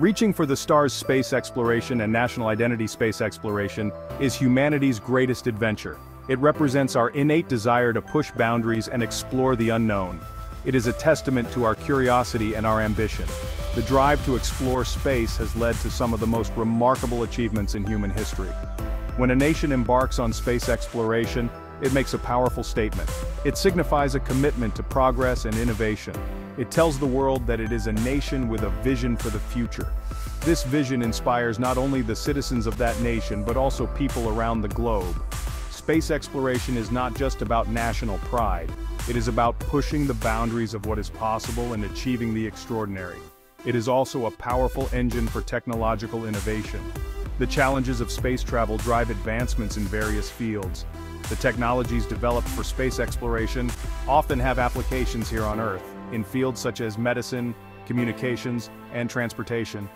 Reaching for the stars space exploration and national identity space exploration is humanity's greatest adventure. It represents our innate desire to push boundaries and explore the unknown. It is a testament to our curiosity and our ambition. The drive to explore space has led to some of the most remarkable achievements in human history. When a nation embarks on space exploration, it makes a powerful statement. It signifies a commitment to progress and innovation. It tells the world that it is a nation with a vision for the future. This vision inspires not only the citizens of that nation but also people around the globe. Space exploration is not just about national pride, it is about pushing the boundaries of what is possible and achieving the extraordinary. It is also a powerful engine for technological innovation. The challenges of space travel drive advancements in various fields. The technologies developed for space exploration often have applications here on Earth, in fields such as medicine, communications, and transportation.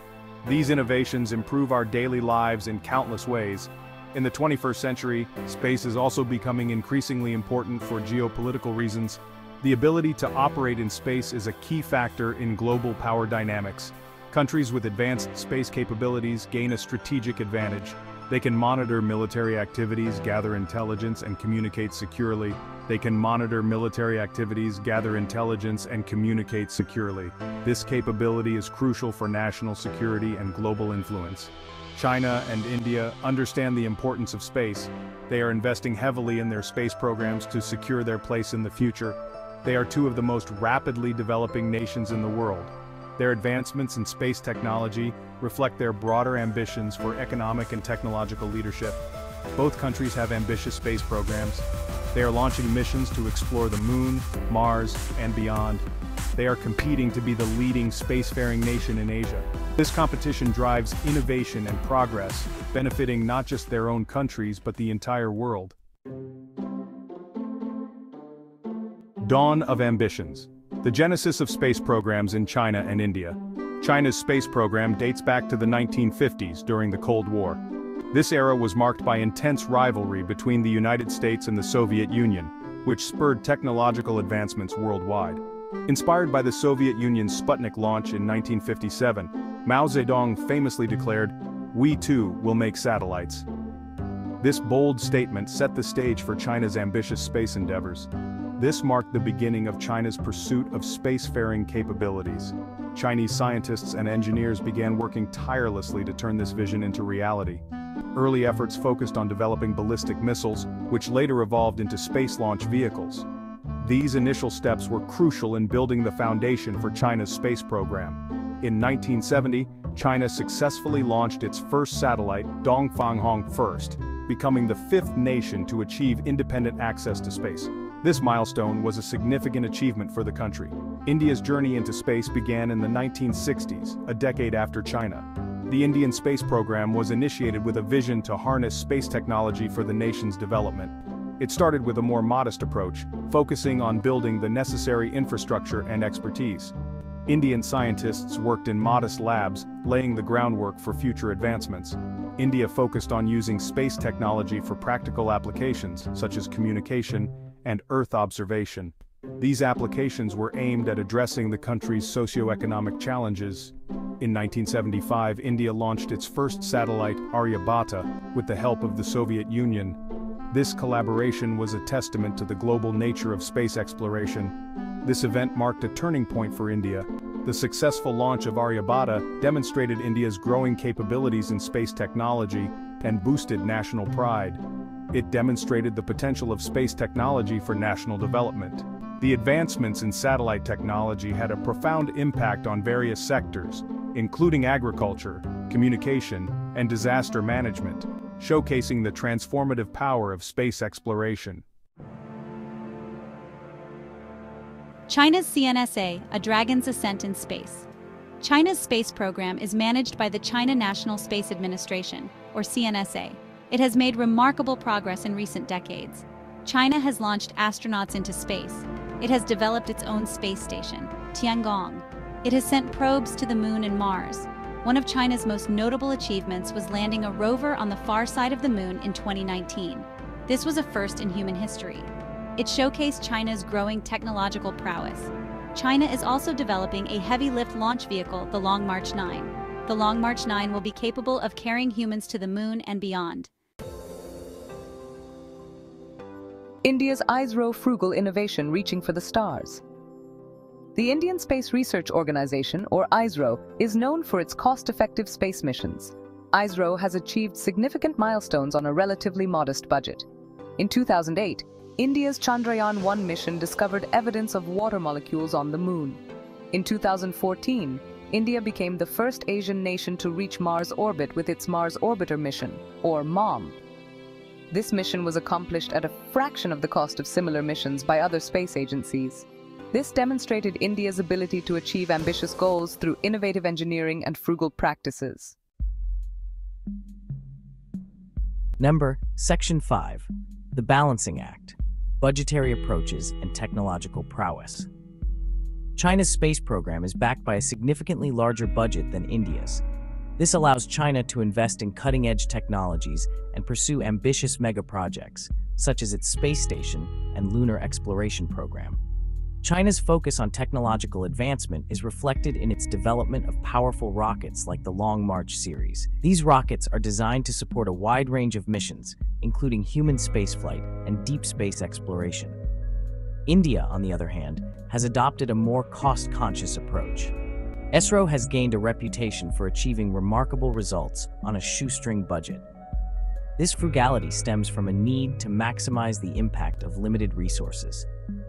These innovations improve our daily lives in countless ways, in the 21st century, space is also becoming increasingly important for geopolitical reasons. The ability to operate in space is a key factor in global power dynamics. Countries with advanced space capabilities gain a strategic advantage. They can monitor military activities, gather intelligence, and communicate securely. They can monitor military activities, gather intelligence, and communicate securely. This capability is crucial for national security and global influence. China and India understand the importance of space. They are investing heavily in their space programs to secure their place in the future. They are two of the most rapidly developing nations in the world. Their advancements in space technology reflect their broader ambitions for economic and technological leadership. Both countries have ambitious space programs. They are launching missions to explore the moon, Mars, and beyond. They are competing to be the leading spacefaring nation in Asia. This competition drives innovation and progress, benefiting not just their own countries but the entire world. Dawn of Ambitions The genesis of space programs in China and India. China's space program dates back to the 1950s during the Cold War. This era was marked by intense rivalry between the United States and the Soviet Union, which spurred technological advancements worldwide. Inspired by the Soviet Union's Sputnik launch in 1957, Mao Zedong famously declared, we too will make satellites. This bold statement set the stage for China's ambitious space endeavors. This marked the beginning of China's pursuit of spacefaring capabilities. Chinese scientists and engineers began working tirelessly to turn this vision into reality. Early efforts focused on developing ballistic missiles, which later evolved into space launch vehicles. These initial steps were crucial in building the foundation for China's space program. In 1970, China successfully launched its first satellite, Dongfang 1, becoming the fifth nation to achieve independent access to space. This milestone was a significant achievement for the country. India's journey into space began in the 1960s, a decade after China. The Indian space program was initiated with a vision to harness space technology for the nation's development. It started with a more modest approach, focusing on building the necessary infrastructure and expertise. Indian scientists worked in modest labs, laying the groundwork for future advancements. India focused on using space technology for practical applications, such as communication and Earth observation. These applications were aimed at addressing the country's socio-economic challenges. In 1975 India launched its first satellite, Aryabhata, with the help of the Soviet Union. This collaboration was a testament to the global nature of space exploration. This event marked a turning point for India. The successful launch of Aryabhata demonstrated India's growing capabilities in space technology and boosted national pride. It demonstrated the potential of space technology for national development. The advancements in satellite technology had a profound impact on various sectors, including agriculture, communication, and disaster management, showcasing the transformative power of space exploration. China's CNSA, a dragon's ascent in space. China's space program is managed by the China National Space Administration, or CNSA. It has made remarkable progress in recent decades. China has launched astronauts into space, it has developed its own space station, Tiangong. It has sent probes to the moon and Mars. One of China's most notable achievements was landing a rover on the far side of the moon in 2019. This was a first in human history. It showcased China's growing technological prowess. China is also developing a heavy lift launch vehicle, the Long March 9. the Long March 9 will be capable of carrying humans to the moon and beyond. India's ISRO frugal innovation reaching for the stars. The Indian Space Research Organization, or ISRO, is known for its cost-effective space missions. ISRO has achieved significant milestones on a relatively modest budget. In 2008, India's Chandrayaan-1 mission discovered evidence of water molecules on the moon. In 2014, India became the first Asian nation to reach Mars orbit with its Mars Orbiter mission, or MOM. This mission was accomplished at a fraction of the cost of similar missions by other space agencies. This demonstrated India's ability to achieve ambitious goals through innovative engineering and frugal practices. Number Section 5 The Balancing Act Budgetary Approaches and Technological Prowess. China's space program is backed by a significantly larger budget than India's, this allows China to invest in cutting-edge technologies and pursue ambitious megaprojects, such as its space station and lunar exploration program. China's focus on technological advancement is reflected in its development of powerful rockets like the Long March series. These rockets are designed to support a wide range of missions, including human spaceflight and deep space exploration. India, on the other hand, has adopted a more cost-conscious approach. ISRO has gained a reputation for achieving remarkable results on a shoestring budget. This frugality stems from a need to maximize the impact of limited resources.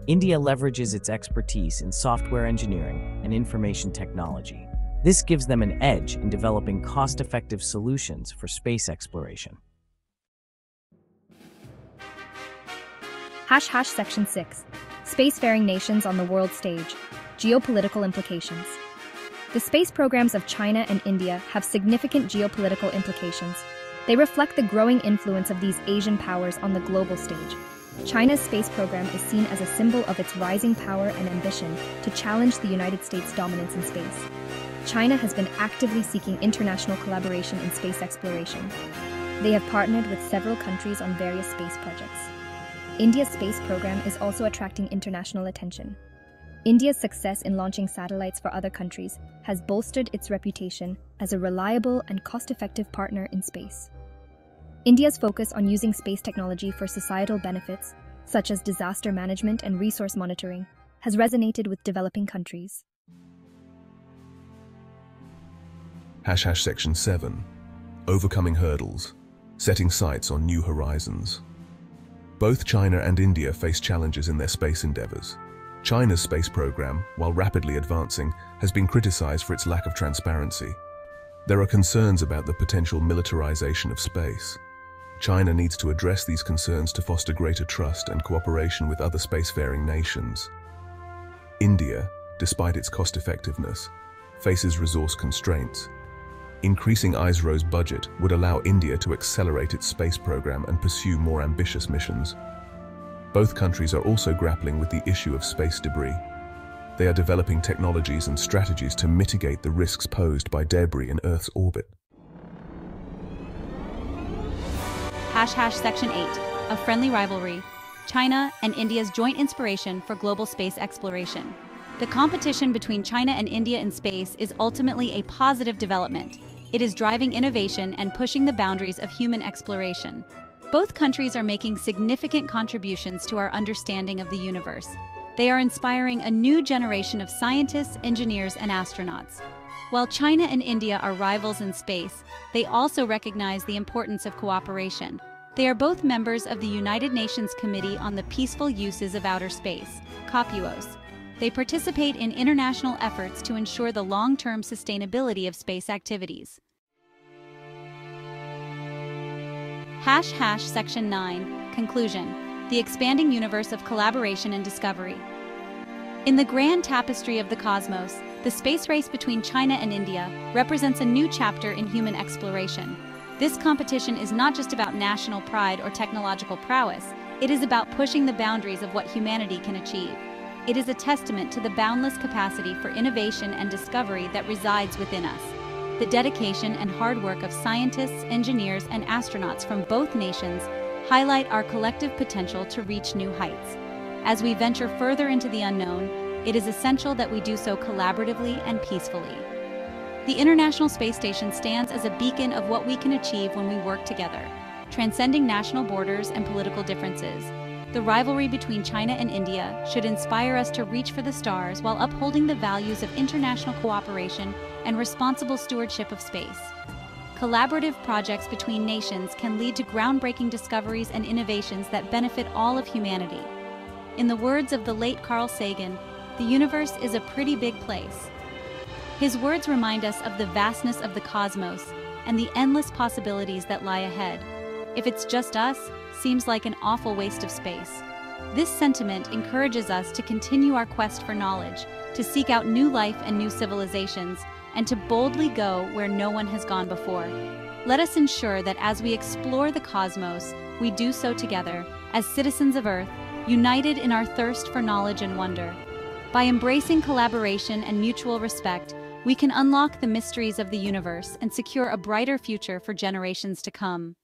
India leverages its expertise in software engineering and information technology. This gives them an edge in developing cost-effective solutions for space exploration. Hash hash section 6. Spacefaring nations on the world stage. Geopolitical implications. The space programs of China and India have significant geopolitical implications. They reflect the growing influence of these Asian powers on the global stage. China's space program is seen as a symbol of its rising power and ambition to challenge the United States' dominance in space. China has been actively seeking international collaboration in space exploration. They have partnered with several countries on various space projects. India's space program is also attracting international attention. India's success in launching satellites for other countries has bolstered its reputation as a reliable and cost-effective partner in space. India's focus on using space technology for societal benefits, such as disaster management and resource monitoring, has resonated with developing countries. Hash hash section 7. Overcoming hurdles. Setting sights on new horizons. Both China and India face challenges in their space endeavors. China's space program, while rapidly advancing, has been criticized for its lack of transparency. There are concerns about the potential militarization of space. China needs to address these concerns to foster greater trust and cooperation with other spacefaring nations. India, despite its cost-effectiveness, faces resource constraints. Increasing ISRO's budget would allow India to accelerate its space program and pursue more ambitious missions. Both countries are also grappling with the issue of space debris. They are developing technologies and strategies to mitigate the risks posed by debris in Earth's orbit. Hash hash Section 8, a friendly rivalry, China and India's joint inspiration for global space exploration. The competition between China and India in space is ultimately a positive development. It is driving innovation and pushing the boundaries of human exploration. Both countries are making significant contributions to our understanding of the universe. They are inspiring a new generation of scientists, engineers, and astronauts. While China and India are rivals in space, they also recognize the importance of cooperation. They are both members of the United Nations Committee on the Peaceful Uses of Outer Space, COPUOS. They participate in international efforts to ensure the long-term sustainability of space activities. Hash hash section 9, conclusion, the expanding universe of collaboration and discovery. In the grand tapestry of the cosmos, the space race between China and India represents a new chapter in human exploration. This competition is not just about national pride or technological prowess, it is about pushing the boundaries of what humanity can achieve. It is a testament to the boundless capacity for innovation and discovery that resides within us. The dedication and hard work of scientists, engineers, and astronauts from both nations highlight our collective potential to reach new heights. As we venture further into the unknown, it is essential that we do so collaboratively and peacefully. The International Space Station stands as a beacon of what we can achieve when we work together, transcending national borders and political differences. The rivalry between China and India should inspire us to reach for the stars while upholding the values of international cooperation and responsible stewardship of space. Collaborative projects between nations can lead to groundbreaking discoveries and innovations that benefit all of humanity. In the words of the late Carl Sagan, the universe is a pretty big place. His words remind us of the vastness of the cosmos and the endless possibilities that lie ahead. If it's just us, seems like an awful waste of space. This sentiment encourages us to continue our quest for knowledge, to seek out new life and new civilizations, and to boldly go where no one has gone before. Let us ensure that as we explore the cosmos, we do so together, as citizens of Earth, united in our thirst for knowledge and wonder. By embracing collaboration and mutual respect, we can unlock the mysteries of the universe and secure a brighter future for generations to come.